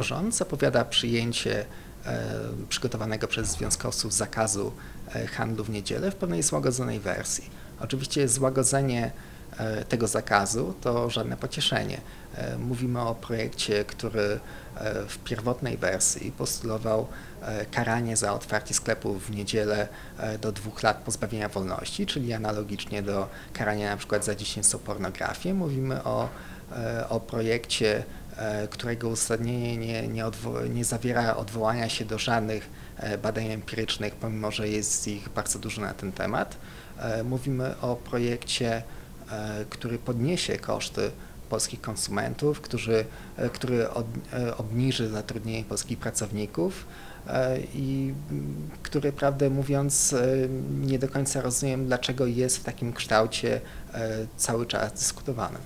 Rząd zapowiada przyjęcie e, przygotowanego przez związkowców zakazu e, handlu w niedzielę w pewnej złagodzonej wersji. Oczywiście złagodzenie e, tego zakazu to żadne pocieszenie. Mówimy o projekcie, który w pierwotnej wersji postulował karanie za otwarcie sklepów w niedzielę do dwóch lat pozbawienia wolności, czyli analogicznie do karania na przykład za dziecięcą pornografię. Mówimy o, o projekcie, którego uzasadnienie nie, nie, nie zawiera odwołania się do żadnych e, badań empirycznych, pomimo że jest ich bardzo dużo na ten temat. E, Mówimy o projekcie, e, który podniesie koszty polskich konsumentów, który, e, który od, e, obniży zatrudnienie polskich pracowników e, i mm, który, prawdę mówiąc, e, nie do końca rozumiem, dlaczego jest w takim kształcie e, cały czas dyskutowany.